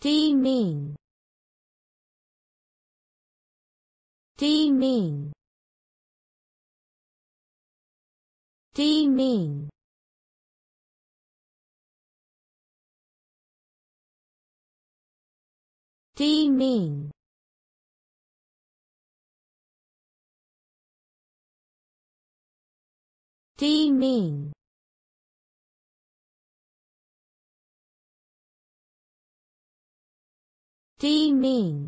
deeming deeming deeming deeming deeming deeming